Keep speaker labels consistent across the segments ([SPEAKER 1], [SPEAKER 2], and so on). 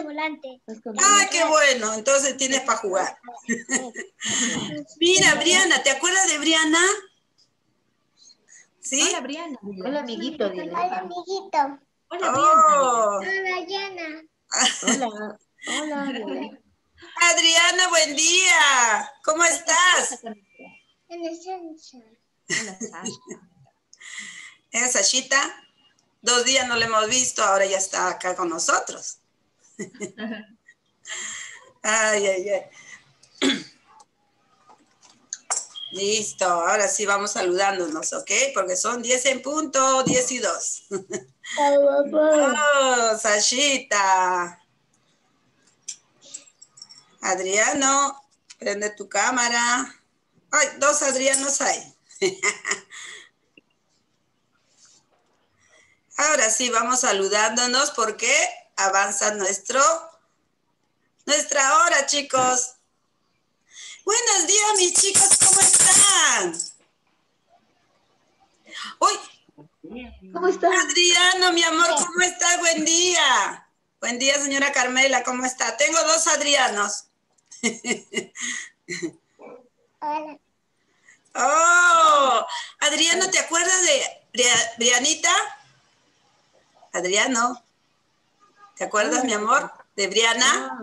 [SPEAKER 1] volante.
[SPEAKER 2] Ah, qué bueno, entonces tienes para jugar. Mira, Briana, ¿te acuerdas de Briana? ¿Sí?
[SPEAKER 3] Hola, Briana. Hola, amiguito. Dile.
[SPEAKER 1] Hola, amiguito.
[SPEAKER 3] Hola, Briana.
[SPEAKER 2] Oh,
[SPEAKER 1] Hola, Yana.
[SPEAKER 3] Hola. Hola. Dile.
[SPEAKER 2] Adriana, buen día. ¿Cómo estás?
[SPEAKER 1] En esencia.
[SPEAKER 3] Hola, Sasha.
[SPEAKER 2] ¿Es Sashita? Dos días no le hemos visto, ahora ya está acá con nosotros. Ay, ay, ay. Listo, ahora sí vamos saludándonos, ¿ok? Porque son 10 en punto, 10 y 2. Oh, Sashita. Adriano, prende tu cámara. Ay, dos Adrianos hay. Ahora sí, vamos saludándonos porque avanza nuestro, nuestra hora, chicos. Buenos días, mis chicos, ¿cómo están? Uy,
[SPEAKER 3] ¿Cómo estás?
[SPEAKER 2] Adriano, mi amor, ¿cómo estás? Buen día. Buen día, señora Carmela, ¿cómo está? Tengo dos Adrianos.
[SPEAKER 1] Hola.
[SPEAKER 2] Oh, Adriano, ¿te acuerdas de Bria- Brianita? Adriano, ¿te acuerdas, mi amor, de Briana?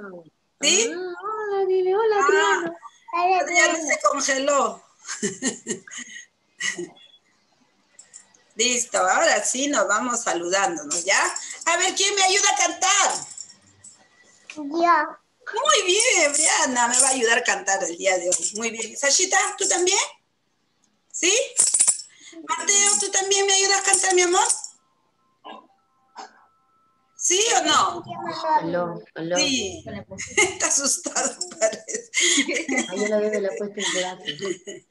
[SPEAKER 2] ¿Sí?
[SPEAKER 3] Ah, hola, dile. Hola,
[SPEAKER 2] Ah,
[SPEAKER 3] Adriana.
[SPEAKER 1] Hola,
[SPEAKER 2] Adriano se congeló. Listo, ahora sí nos vamos saludándonos, ¿ya? A ver, ¿quién me ayuda a cantar?
[SPEAKER 1] Yo.
[SPEAKER 2] Muy bien, Briana, me va a ayudar a cantar el día de hoy. Muy bien. Sashita, ¿tú también? ¿Sí? Mateo, ¿tú también me ayudas a cantar, mi amor? No?
[SPEAKER 3] Aló, aló.
[SPEAKER 2] Sí. Está asustado, parece.
[SPEAKER 3] Ahí la bebé la ha puesto en clase.
[SPEAKER 1] Él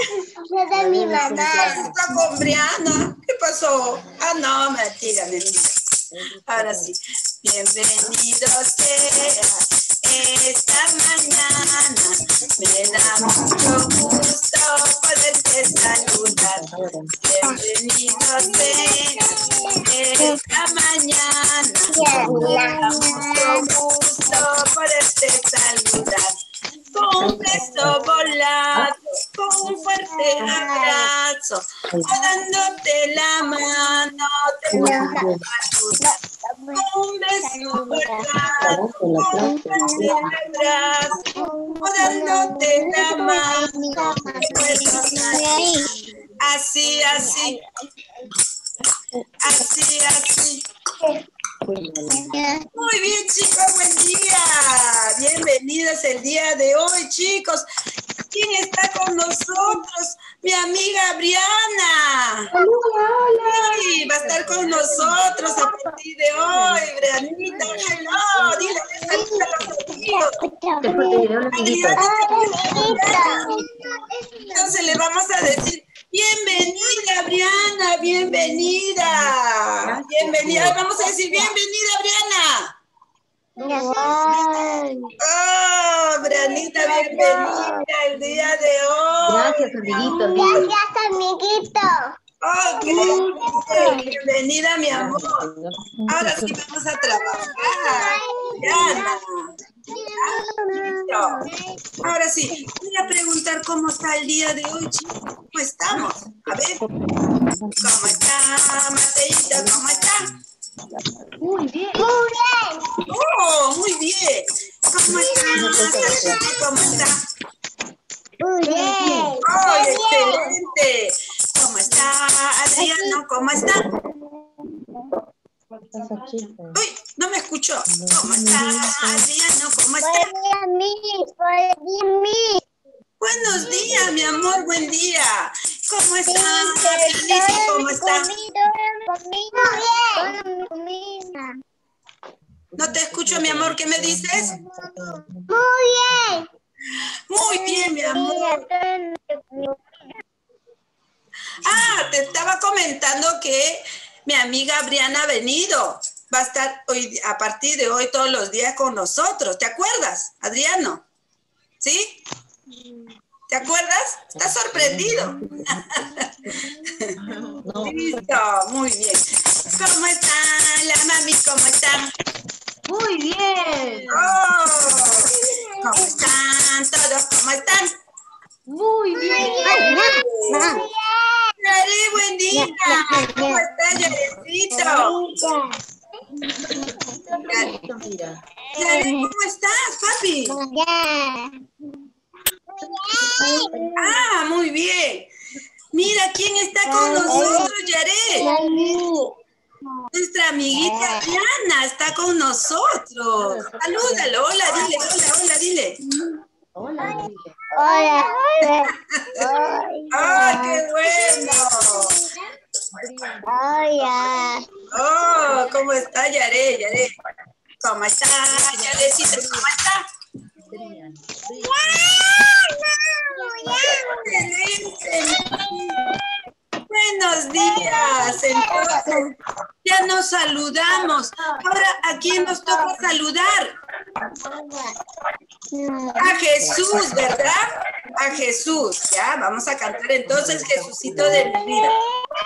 [SPEAKER 1] es de mi mamá.
[SPEAKER 2] Está con Briana. ¿Qué pasó? Ah, no, mentira, mentira. Ahora sí. Bienvenido sea esta mañana. Me da mucho gusto poderte saludar. Bienvenido sea esta mañana. Me da mucho gusto poderte saludar. Un beso volado, con un fuerte abrazo, dándote la mano, te saludar. Con un beso volado, con un fuerte abrazo, dándote la mano, te. Así, así, así, así. Muy bien, chicos, buen día. Bienvenidos el día de hoy, chicos. ¿Quién está con nosotros? Mi amiga Briana. Sí, va a estar con nosotros a partir de hoy, Brianita. Hello, dile saluda a los amigos.
[SPEAKER 3] Hola.
[SPEAKER 2] Entonces le vamos a decir, bienvenida, Briana, bienvenida. Bienvenida, vamos a decir, bienvenida, Briana. Oh, Brianita, bienvenida el día de hoy.
[SPEAKER 3] Gracias, amiguito.
[SPEAKER 1] Gracias, amiguito.
[SPEAKER 2] Oh, qué bien. Bienvenida, mi amor. Ahora sí vamos a trabajar. Listo. Ahora sí, voy a preguntar cómo está el día de hoy, chicos. ¿Cómo estamos? A ver. ¿Cómo está, Mateito? ¿Cómo está?
[SPEAKER 3] Muy bien.
[SPEAKER 1] Muy bien.
[SPEAKER 2] Oh, ¿Cómo está, Sashita? ¿Cómo está?
[SPEAKER 1] Muy bien.
[SPEAKER 2] ¡Oh, excelente! ¿Cómo está, Adriano? ¿Cómo está? Uy, no me escuchó. ¿Cómo está, Adriano? ¿Qué me dices?
[SPEAKER 1] Muy bien.
[SPEAKER 2] Muy bien, mi amor. Ah, te estaba comentando que mi amiga Briana ha venido. Va a estar hoy, a partir de hoy todos los días con nosotros. ¿Te acuerdas, Adriano? ¿Sí? ¿Te acuerdas? ¿Estás sorprendido? Listo, muy bien. ¿Cómo está la mami? ¿Cómo está?
[SPEAKER 3] Muy bien.
[SPEAKER 2] Oh, ¿Cómo están todos? ¿Cómo están?
[SPEAKER 3] Muy bien.
[SPEAKER 2] Yare, buen día. ¿Cómo está, Yarecito? Yare, ¿cómo estás, papi? Ah, muy bien. Mira quién está con nosotros, Yare. Nuestra amiguita Diana está con nosotros. Salúdalo, hola, dile, hola, hola, dile.
[SPEAKER 3] Hola, dile.
[SPEAKER 2] ¡Ay, qué bueno! Oh, ¿cómo está Yare, Yare? ¿Cómo está, Yarecito? ¿Cómo está? Excelente. Buenos días. Entonces, ya nos saludamos. Ahora, ¿a quién nos toca saludar? A Jesús, ¿verdad? A Jesús. Ya, vamos a cantar entonces Jesucito de mi vida.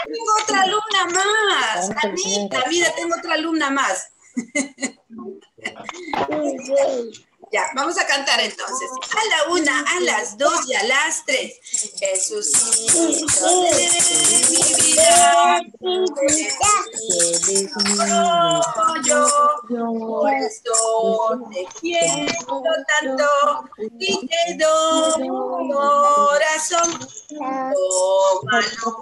[SPEAKER 2] Tengo otra alumna más. Anita, mira, tengo otra alumna más. Ya, vamos a cantar entonces. A la una, a las dos y a las tres. Jesucito de mi vida. Oh, yo por esto te quiero tanto y te doy corazón. Tómalo,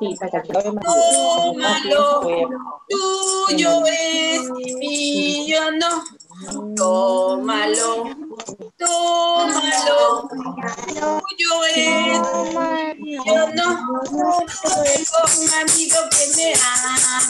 [SPEAKER 2] tómalo, tuyo es, mío no. Tómalo, tómalo, tuyo es, mío no. Tengo un amigo que me ama,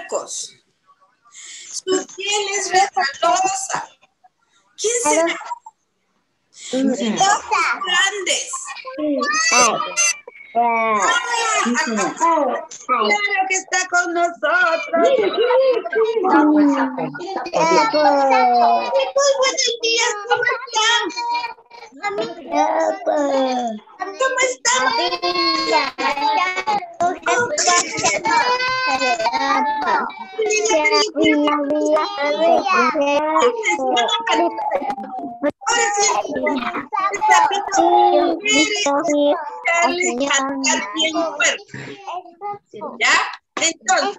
[SPEAKER 2] charcos. Su piel es resbalosa. ¿Quién será? Ojos grandes. Claro que está con nosotros. Muy buenos días, ¿cómo están? ¿Cómo están? Cantar bien fuerte, ¿ya? Entonces,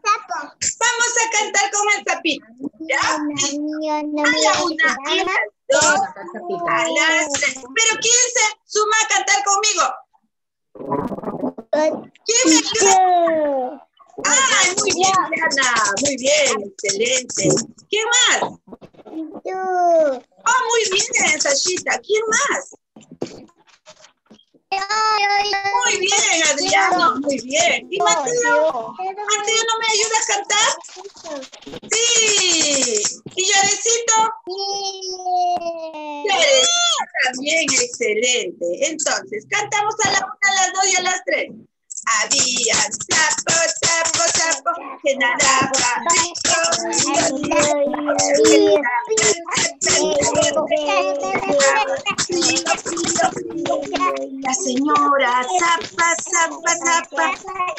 [SPEAKER 2] vamos a cantar con el sapito, ¿ya? A la una, a las dos, a las tres. Pero ¿quién se suma a cantar conmigo? ¿Quién me? ¡Ay, muy bien, Diana! Muy bien, excelente. ¿Quién más? Oh, muy bien, Sashita. ¿Quién más? Muy bien, Adriano. Muy bien. ¿Y Mateo? ¿Mateo no me ayuda a cantar? Sí. ¿Y Yarecito? Yarecito también, excelente. Entonces, cantamos a la una, a las dos y a las tres. Había sapo, sapo, sapo, que nadaba La señora zapa, zapa, zapa,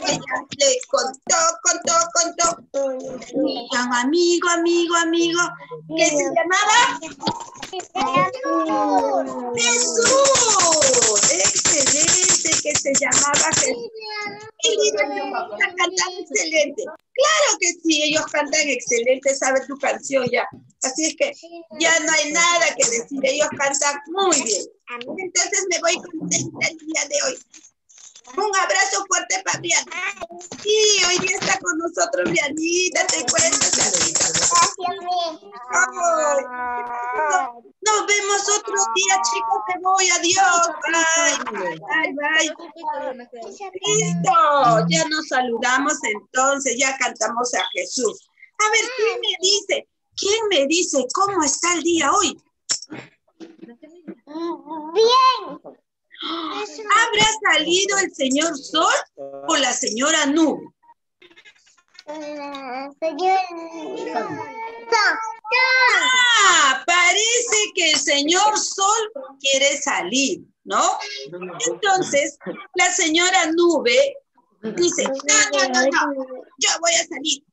[SPEAKER 2] ella le contó, contó, contó. Un amigo, amigo, amigo, que se llamaba Jesús. Excelente, que se llamaba Jesús. Cantando excelente. Claro que sí, ellos cantan excelente, saben tu canción ya. Así es que ya no hay nada que decir, ellos cantan muy bien. Entonces me voy contenta el día de hoy. Un abrazo fuerte para Briana. Sí, hoy día está con nosotros Brianita, te cuento, Carlita. Nos vemos otro día, chicos, te voy, adiós. Bye, bye, bye. Listo, ya nos saludamos entonces, ya cantamos a Jesús. A ver, ¿quién me dice? ¿Quién me dice cómo está el día hoy?
[SPEAKER 1] Bien.
[SPEAKER 2] ¿Habrá salido el señor Sol o la señora Nube?
[SPEAKER 1] Eh, Señor.
[SPEAKER 2] Ah, parece que el señor Sol quiere salir, ¿no? Entonces, la señora Nube dice, no, no, no, no, yo voy a salir.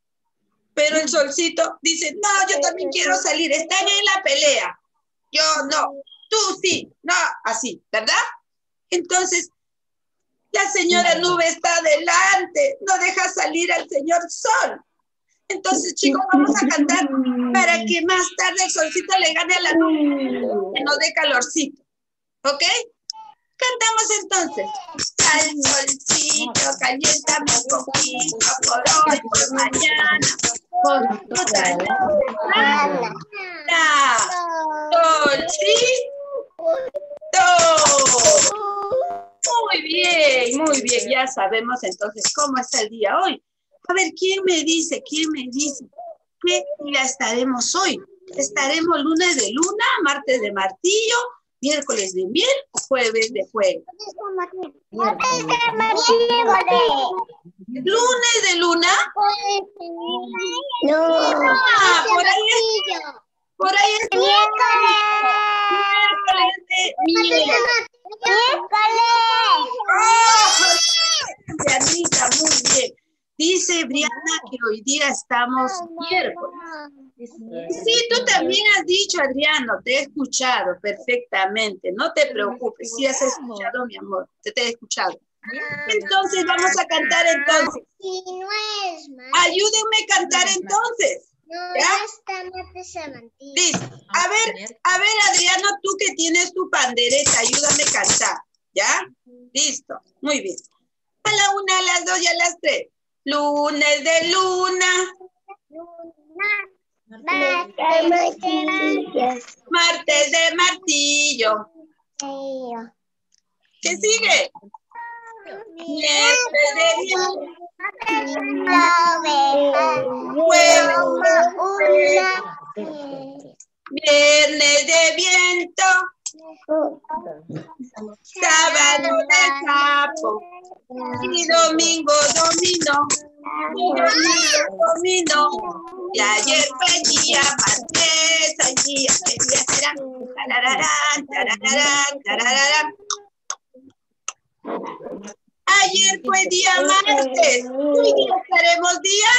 [SPEAKER 2] Pero el solcito dice, no, yo también quiero salir, están en la pelea. Yo no, tú sí, no, así, ¿verdad? Entonces, la señora Nube está adelante, no deja salir al señor Sol. Entonces, chicos, vamos a cantar para que más tarde el solcito le gane a la nube, que no dé calorcito. ¿Ok? Cantamos entonces. Al solcito calienta mi poquito por hoy, por mañana, por otra noche. Solcito. Muy bien, muy bien. Ya sabemos entonces cómo está el día hoy. A ver, ¿quién me dice? ¿Quién me dice? ¿Qué día estaremos hoy? ¿Estaremos lunes de luna, martes de martillo, miércoles de miel o jueves de fuego? ¿Lunes de luna?
[SPEAKER 1] No.
[SPEAKER 2] Ah, por ahí por ahí es miércoles de miel. ¡Oh! Brianita, muy bien. Dice Briana que hoy día estamos miércoles. Sí, tú también has dicho, Adriano, te he escuchado perfectamente. No te preocupes, sí has escuchado, mi amor, te, te he escuchado. Entonces vamos a cantar entonces. Ayúdenme a cantar entonces.
[SPEAKER 1] No
[SPEAKER 2] ¿Ya?
[SPEAKER 1] está más de cementerio.
[SPEAKER 2] Listo. A ver, a ver, Adriano, tú que tienes tu pandereta, ayúdame a cantar. ¿Ya? Listo. Muy bien. A la una, a las dos y a las tres. Lunes de luna, martes de martillo. ¿Qué sigue? Miércoles de Viernes de viento. Sábado de sapo. Y domingo dominó. Y domingo. Y ayer fue día. Ay, día. Ayer fue día martes. Hoy día estaremos día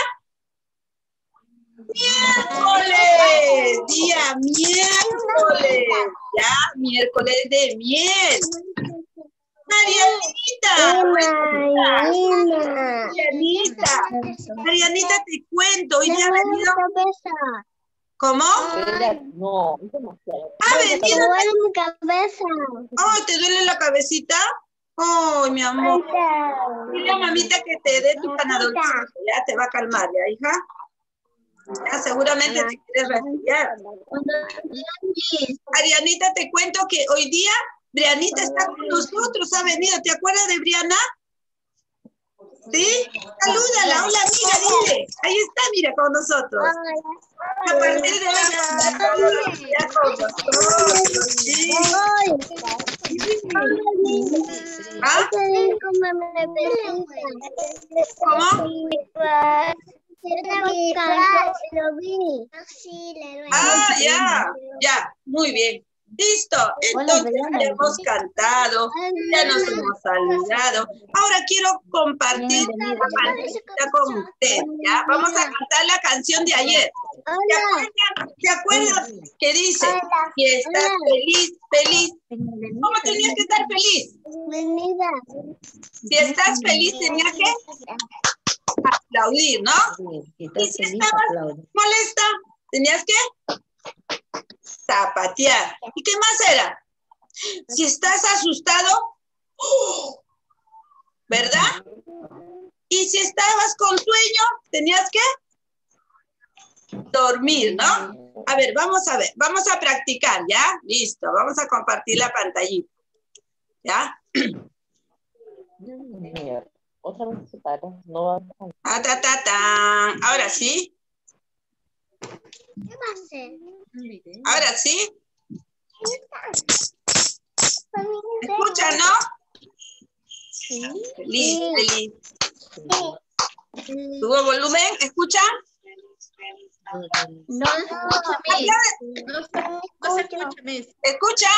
[SPEAKER 2] miércoles. Día miércoles. Ya, miércoles de miel. Marianita. Marianita. Marianita, te cuento. Hoy día ha venido. ¿Cómo?
[SPEAKER 3] No, demasiado.
[SPEAKER 2] Ha venido.
[SPEAKER 1] mi cabeza.
[SPEAKER 2] Oh, ¿te duele la cabecita? Ay, mi amor. Dile a mamita que te dé tu panadol. Ya te va a calmar, ya, hija. Ya seguramente te quieres resfriar. Arianita, te cuento que hoy día Brianita está con nosotros, ha venido. ¿Te acuerdas de Briana? ¿Sí? Salúdala, hola amiga, dile. Ahí está, mira, con nosotros. A partir de hoy días con nosotros, sí. ¿Ah? ¿Cómo? Ah, ya, ya, muy bien. Listo, entonces ya hemos cantado, ya nos hemos saludado. Ahora quiero compartir la con usted, ¿ya? Vamos a cantar la canción de ayer. ¿Te acuerdas, ¿Te acuerdas que dice, si estás feliz, feliz? ¿Cómo tenías que estar feliz? Si estás feliz, tenías que aplaudir, ¿no? Y si estabas molesta, tenías que zapatear. ¿Y qué más era? Si estás asustado. ¿verdad? Y si estabas con sueño, tenías que dormir, ¿no? A ver, vamos a ver, vamos a practicar, ¿ya? Listo, vamos a compartir la pantallita. ¿Ya?
[SPEAKER 3] Otra vez no.
[SPEAKER 2] Ah. Ahora sí,
[SPEAKER 1] ¿Qué va a hacer?
[SPEAKER 2] ahora sí. Escucha, ¿no? Feliz, feliz. ¿Tuvo volumen? ¿Escucha?
[SPEAKER 4] No se escucha, Miss. No se, no se escucha, Miss.
[SPEAKER 2] ¿Escucha?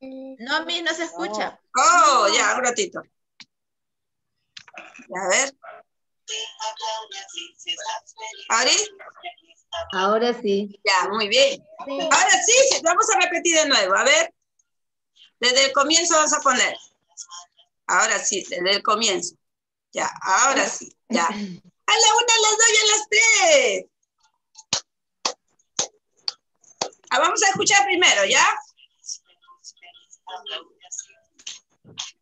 [SPEAKER 4] No, Miss, no se escucha.
[SPEAKER 2] Oh, ya, un ratito. A ver. ¿Ahora?
[SPEAKER 4] Ahora sí.
[SPEAKER 2] Ya, muy bien. Ahora sí, vamos a repetir de nuevo. A ver. Desde el comienzo vamos a poner. Ahora sí, desde el comienzo. Ya, ahora sí. Ya. A la una, a las dos y a las tres. Ah, vamos a escuchar primero, ¿ya?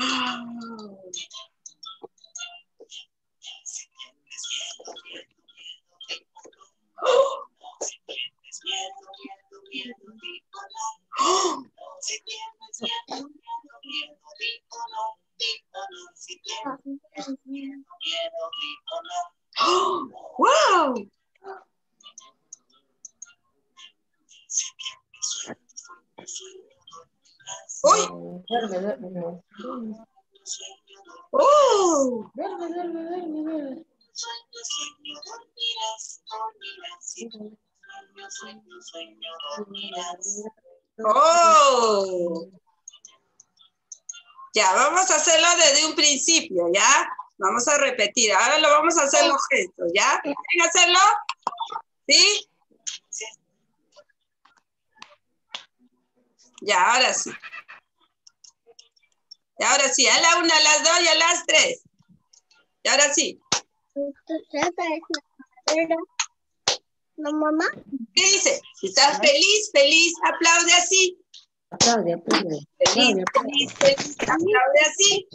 [SPEAKER 3] Mm.
[SPEAKER 2] wow. Uy,
[SPEAKER 3] Duerme, duerme, duerme.
[SPEAKER 2] oh.
[SPEAKER 3] Duerme, duerme, duerme, duerme.
[SPEAKER 2] Oh. Ya, vamos a hacerlo desde un principio, ¿ya? Vamos a repetir. Ahora lo vamos a hacer los gestos, ¿ya? ¿Quieren hacerlo? ¿Sí? Ya, ahora sí. Y ahora sí, a la una, a las dos y a las tres. Y ahora sí.
[SPEAKER 1] ¿No, mamá?
[SPEAKER 2] ¿Qué dice? Si estás feliz, feliz, aplaude así.
[SPEAKER 4] Aplaude, aplaude.
[SPEAKER 2] Feliz, feliz, feliz, aplaude así.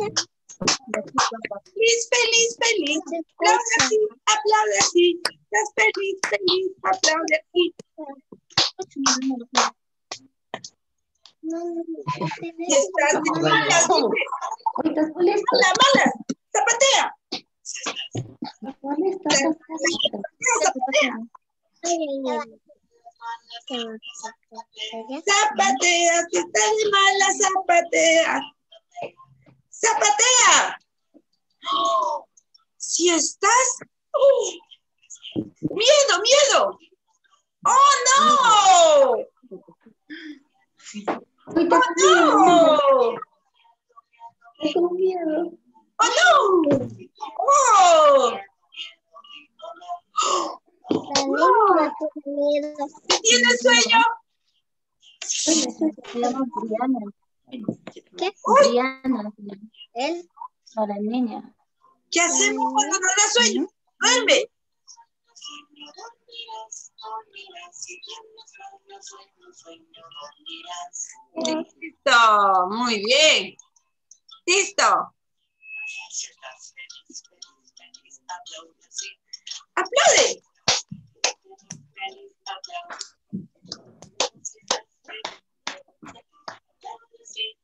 [SPEAKER 2] Feliz, feliz, feliz, aplaude así, aplaude así. Estás feliz, feliz, aplaude así. Dice,
[SPEAKER 4] Ay, estás molesto.
[SPEAKER 2] mala, mala, zapatea,
[SPEAKER 4] Molesta,
[SPEAKER 2] zapatea, zapatea, si estás mala, zapatea. Zapatea. ¡Oh! Si estás... Miedo, miedo. ¡Oh, no!
[SPEAKER 4] Uy,
[SPEAKER 2] ¡Oh, no!
[SPEAKER 4] miedo.
[SPEAKER 2] ¡Oh, no! ¡Oh! ¿Tienes sueño?
[SPEAKER 1] ¿Qué? Él.
[SPEAKER 4] Para niña.
[SPEAKER 2] ¿Qué hacemos cuando no da sueño? Duerme. Listo, muy bien. Listo. Aplaude.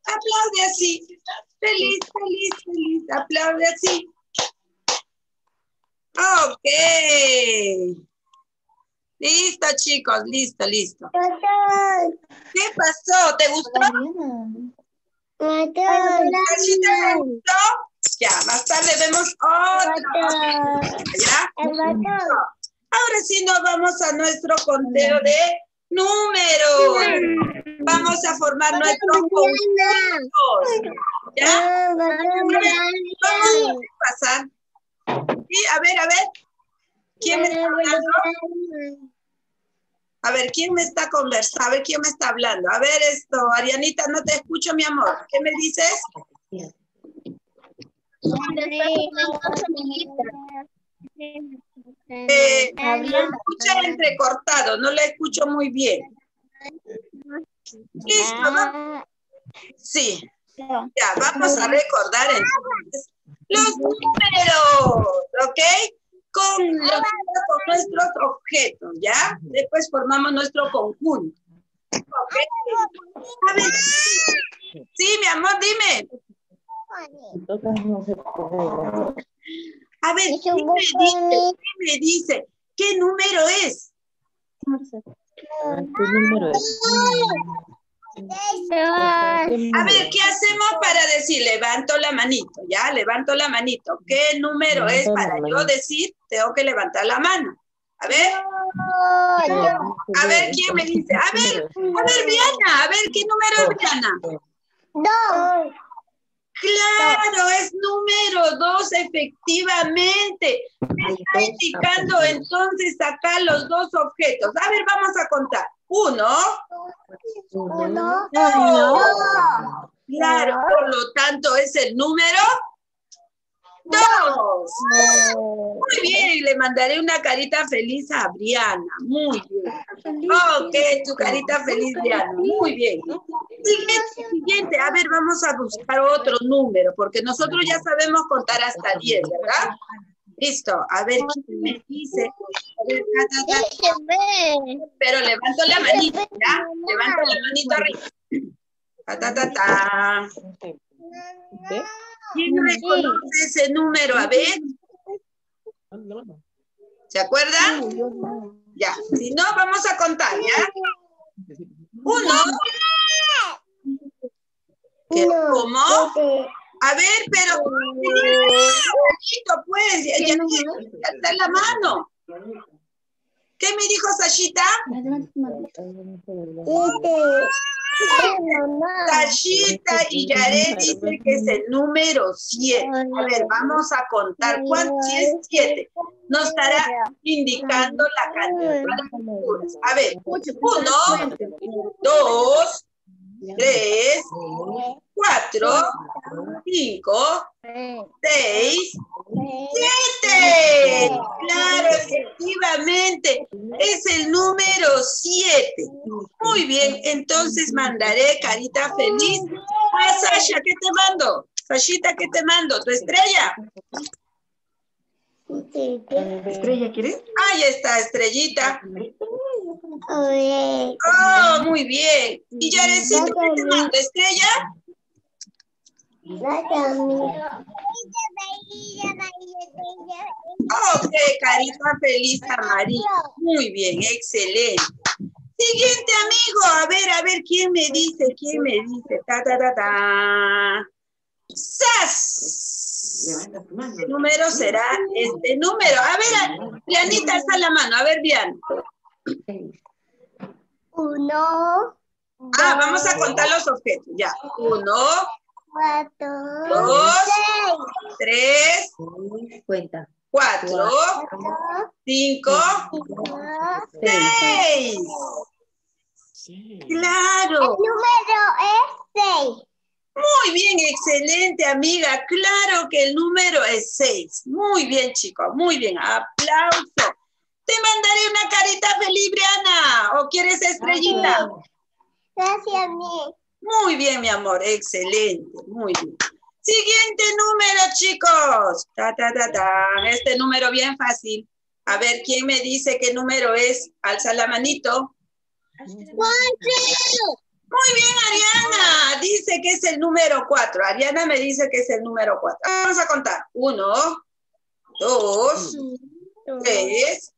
[SPEAKER 2] Aplaude así. Feliz, feliz, feliz. Aplaude así. Listo, chicos. Listo, listo. ¿Qué pasó? ¿Te gustó? ¿Sí te gustó? Ya, más tarde vemos otro. ¿Ya? Ahora sí nos vamos a nuestro conteo de números. vamos a formar nuestros conjuntos. ¿Ya? Vamos a pasar. Sí, a ver, a ver. ¿Quién me está hablando? A ver, ¿quién me está conversando? A ver, ¿quién me está hablando? A ver esto, Arianita, no te escucho, mi amor. ¿Qué me dices? Eh, escucha entrecortado, no la escucho muy bien. Listo, ¿no? Sí. Ya, vamos a recordar entonces los números, ¿ok? Con, los, con nuestros objetos, ¿ya? Después formamos nuestro conjunto. ¿Ok? A ver, sí, mi amor, dime. A ver, ¿qué me dice? ¿Qué me dice? ¿Qué número es?
[SPEAKER 3] ¿Qué número es?
[SPEAKER 2] A ver, ¿qué hacemos para decir? Levanto la manito, ¿ya? Levanto la manito. ¿Qué número es
[SPEAKER 3] Levanto
[SPEAKER 2] para yo decir? Tengo que levantar la mano. A ver, a ver, ¿quién me dice? A ver, a ver, Diana, a ver, ¿qué número es Diana?
[SPEAKER 1] Dos.
[SPEAKER 2] Claro, es número dos, efectivamente. Me está indicando entonces acá los dos objetos. A ver, vamos a contar. Uno,
[SPEAKER 1] Uno.
[SPEAKER 2] dos. Claro, por lo tanto es el número dos. Muy bien, le mandaré una carita feliz a Briana. Muy bien. Ok, tu carita feliz, Briana. Muy bien. Siguiente, siguiente. A ver, vamos a buscar otro número, porque nosotros ya sabemos contar hasta 10, ¿verdad? Listo. A ver, ¿quién me dice? A ver, ta, ta, ta. Pero levanto la manita, ¿ya? Levanto la manita arriba. Ta, ta, ta, ta. ¿Quién reconoce ese número? A ver, ¿se acuerdan? Ya. Si no, vamos a contar, ¿ya? Uno. ¿Qué? ¿Cómo? A ver, pero Sashito, pues, ya, ya, ya está en la mano. ¿Qué me dijo Sashita? Sashita y Yaret dice que es el número 7. A ver, vamos a contar. ¿Cuánto si es 7? Nos estará indicando la cantidad de figuras. A ver, uno, dos, tres, cuatro, cinco, seis, ¡Siete! Claro, efectivamente. Es el número siete. Muy bien, entonces mandaré carita feliz a Sasha. ¿Qué te mando? Sashita, ¿qué te mando? ¿Tu estrella?
[SPEAKER 3] ¿Estrella quieres?
[SPEAKER 2] Ahí está, estrellita. Oh, muy bien. ¿Y Yarecito, qué te mando? ¿Estrella? Ok, carita feliz amarillo. Muy bien, excelente. Siguiente amigo, a ver, a ver, ¿quién me dice? ¿Quién me dice? Ta, ta, ta, ta. ¡Sas! ¿Qué número será este número? A ver, Dianita, alza la mano. A ver, Dian.
[SPEAKER 1] Uno,
[SPEAKER 2] Ah, vamos a contar los objetos. Ya. Uno,
[SPEAKER 1] cuatro,
[SPEAKER 2] Dos.
[SPEAKER 1] seis,
[SPEAKER 2] tres,
[SPEAKER 3] Cuenta.
[SPEAKER 2] cuatro, cinco, seis. Claro.
[SPEAKER 1] número es seis.
[SPEAKER 2] Muy bien, excelente amiga. Claro que el número es 6. Muy bien, chicos. Muy bien. Aplauso. Te mandaré una carita feliz, Briana. ¿O quieres estrellita?
[SPEAKER 1] Gracias, mi.
[SPEAKER 2] Muy bien, mi amor. Excelente. Muy bien. Siguiente número, chicos. Ta, ta, ta, ta. Este número bien fácil. A ver, ¿quién me dice qué número es? Alza la manito. Muy bien, Ariana. Dice que es el número 4. Ariana me dice que es el número 4. Vamos a contar. Uno, dos, tres,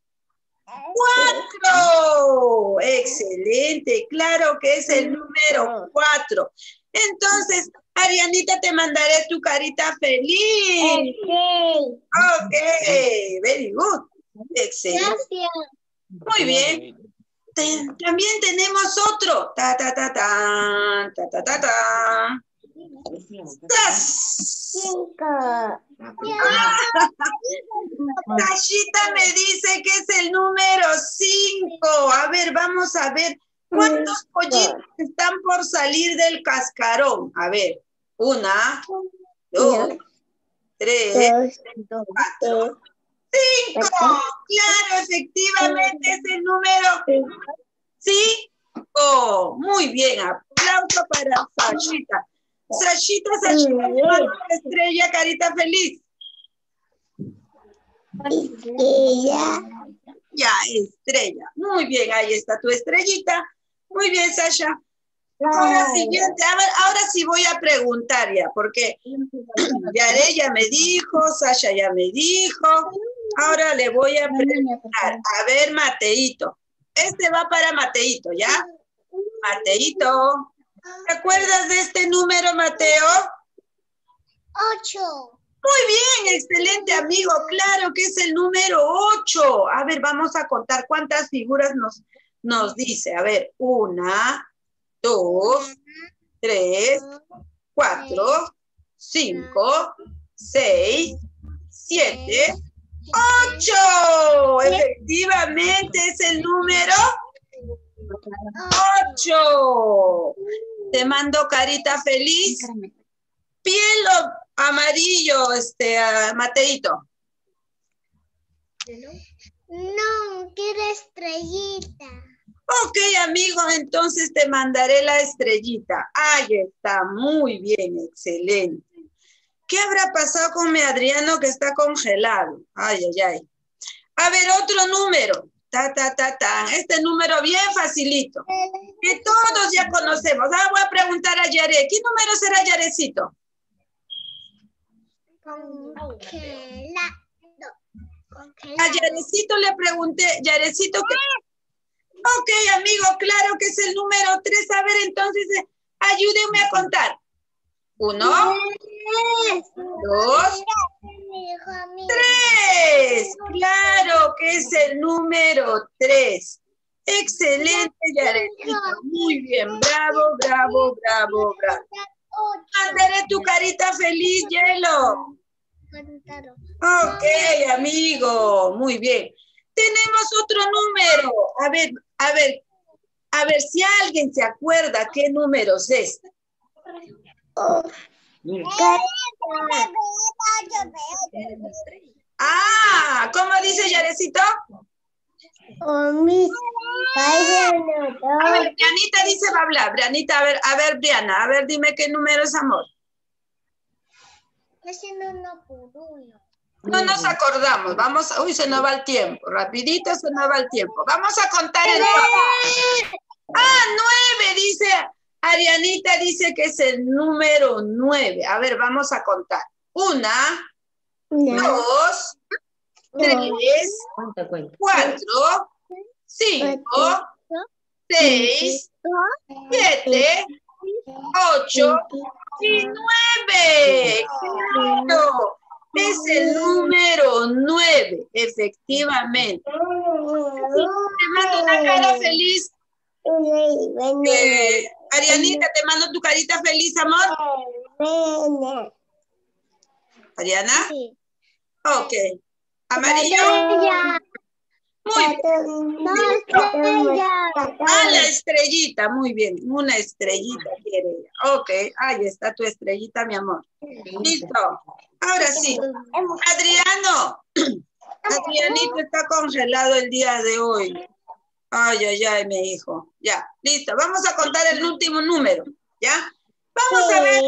[SPEAKER 2] cuatro. Excelente. Claro que es el número 4. Entonces, Arianita, te mandaré tu carita feliz. Ok, very good. Excelente.
[SPEAKER 1] Gracias.
[SPEAKER 2] Muy bien. Te- también tenemos otro. Ta, ta, ta, ta, ta, ta, ta, ta.
[SPEAKER 1] Cinco.
[SPEAKER 2] Tashita me dice que es el número 5. A ver, vamos a ver. ¿Cuántos pollitos están por salir del cascarón? A ver, una, dos, tres, cuatro, cinco. Claro, efectivamente es el número cinco. Muy bien, aplauso para Sashita. Sashita, Sashita, estrella, carita feliz.
[SPEAKER 1] Estrella.
[SPEAKER 2] Ya, estrella. Muy bien, ahí está tu estrellita. Muy bien, Sasha. Ahora siguiente, ahora sí voy a preguntar ya, porque Yare ya me dijo, Sasha ya me dijo. Ahora le voy a preguntar. A ver, Mateito. Este va para Mateito, ¿ya? Mateito. ¿Te acuerdas de este número, Mateo?
[SPEAKER 1] Ocho.
[SPEAKER 2] Muy bien, excelente amigo. Claro que es el número 8. A ver, vamos a contar cuántas figuras nos, nos dice. A ver, una, dos, tres, cuatro, cinco, seis, siete, ocho. Efectivamente es el número 8. Te mando carita feliz. Piel amarillo, este, Mateito.
[SPEAKER 1] No, quiero estrellita.
[SPEAKER 2] Ok, amigo, entonces te mandaré la estrellita. Ahí está, muy bien, excelente. ¿Qué habrá pasado con mi Adriano que está congelado? Ay, ay, ay. A ver, otro número. Ta, ta, ta, ta. Este número bien facilito. Que todos ya conocemos. Ah, voy a preguntar a Yare. ¿Qué número será Yarecito?
[SPEAKER 1] Congelado.
[SPEAKER 2] A. Yarecito le pregunté, Yarecito, que... Ok, amigo, claro que es el número 3. A ver, entonces, eh, ayúdenme a contar. Uno, dos, tres. Claro que es el número 3. Excelente, Yarecito. Muy bien, bravo, bravo, bravo, bravo. Mandaré tu carita feliz, Hielo. Ok, amigo, muy bien. Tenemos otro número. A ver, a ver, a ver si alguien se acuerda qué número es este. Ah, ¿cómo dice Yarecito? A ver, Brianita dice va a hablar. Brianita, a ver, a ver, Briana, a ver, dime qué número es amor. No nos acordamos, vamos, uy, se nos va el tiempo, rapidito se nos va el tiempo. Vamos a contar el Arianita dice que es el número nueve. A ver, vamos a contar. Una, dos, tres,
[SPEAKER 3] Cuenta, cuenta.
[SPEAKER 2] cuatro, cinco, seis, siete, ocho y nueve. ¡Claro! Es el número nueve, efectivamente. Te mando una cara feliz. Eh, Arianita, te mando tu carita feliz, amor. Ariana, ok. Amarillo, muy bien. Ah, la estrellita, muy bien. Una estrellita quiere ella. Ok, ahí está tu estrellita, mi amor. Listo. Ahora sí. Adriano. Adrianito está congelado el día de hoy. Ay, ay, ay, mi hijo. Ya, listo. Vamos a contar el último número. ¿Ya? Vamos a ver,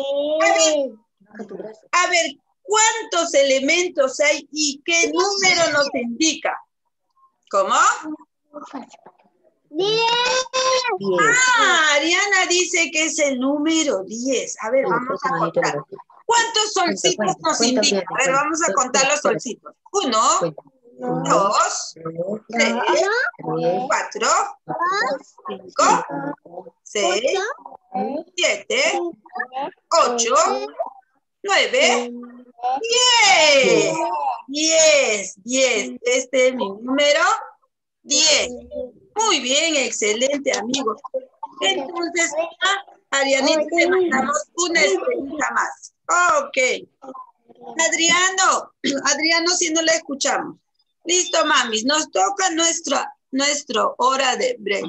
[SPEAKER 3] brazo.
[SPEAKER 2] a ver cuántos elementos hay y qué número nos indica. ¿Cómo?
[SPEAKER 3] Diez.
[SPEAKER 2] Ah, Ariana dice que es el número 10. A ver, vamos a contar. ¿Cuántos solcitos nos indica? A ver, vamos a contar los solcitos. Uno, dos, tres, cuatro, cinco, seis, siete, ocho, nueve, diez. Diez, diez. Este es mi número diez. Muy bien, excelente, amigos. Entonces, a Arianita le mandamos una estrellita más. Ok. Adriano, Adriano, si no la escuchamos. Listo, mamis, nos toca nuestra nuestro hora de break.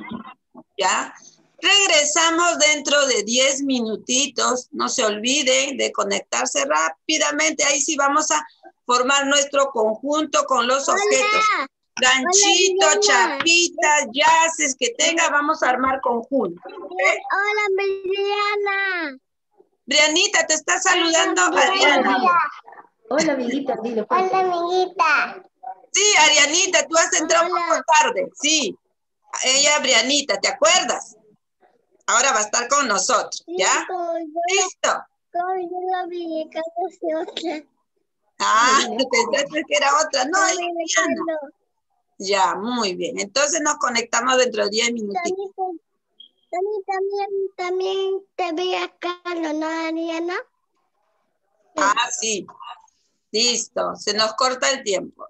[SPEAKER 2] ¿Ya? Regresamos dentro de 10 minutitos. No se olviden de conectarse rápidamente. Ahí sí vamos a formar nuestro conjunto con los objetos. Ganchito, chapitas, yaces que tenga, vamos a armar conjunto.
[SPEAKER 1] Hola, Briana.
[SPEAKER 2] Brianita, te está saludando Ariana.
[SPEAKER 3] Hola, amiguita, dile. pues.
[SPEAKER 1] Hola, amiguita.
[SPEAKER 2] Sí, Arianita, tú has entrado un poco tarde. Sí. Ella, Brianita, ¿te acuerdas? Ahora va a estar con nosotros, ¿ya?
[SPEAKER 1] Yo,
[SPEAKER 2] ¿Listo?
[SPEAKER 1] yo la vi, casi otra.
[SPEAKER 2] Ah, pensaste que era otra. No, es. Ya, muy bien. Entonces nos conectamos dentro de 10 minutitos.
[SPEAKER 1] También, también, también te veía Carlos, ¿no, Ariana?
[SPEAKER 2] Ah, sí. Listo. Se nos corta el tiempo.